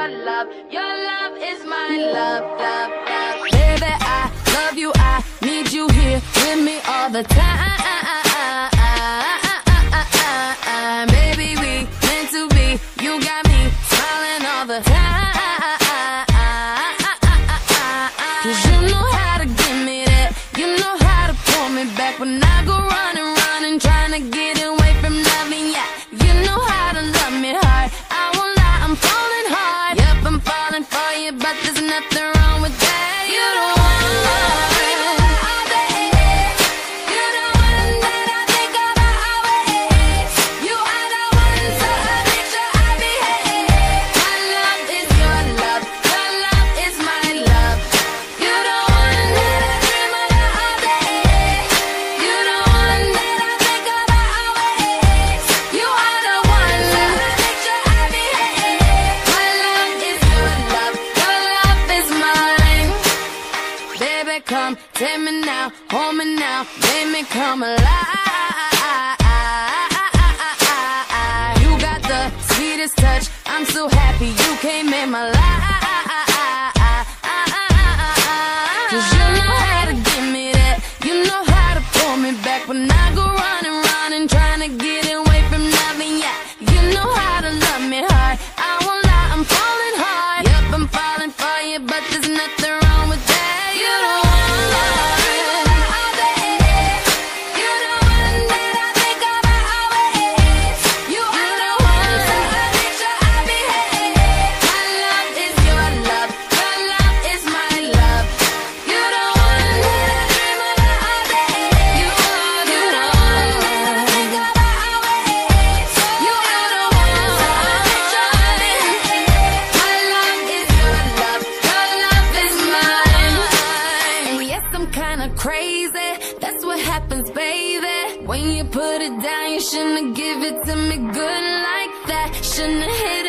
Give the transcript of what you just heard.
my love, love, love. Baby, I love you. I need you here with me all the time. Baby, we meant to be. You got me smiling all the time. Cause you know how to give me that. You know how to pull me back when I go running, running, trying to get away from loving. Yeah, you know but there's nothing wrong come take me now, hold me now, make me come alive. You got the sweetest touch, I'm so happy you came in my life. Cause you know how to give me that, you know how to pull me back when I go running, running, trying to get away from loving. Yeah, you know how to love me I'm kinda crazy. That's what happens, baby. When you put it down, you shouldn't give it to me good like that. Shouldn't have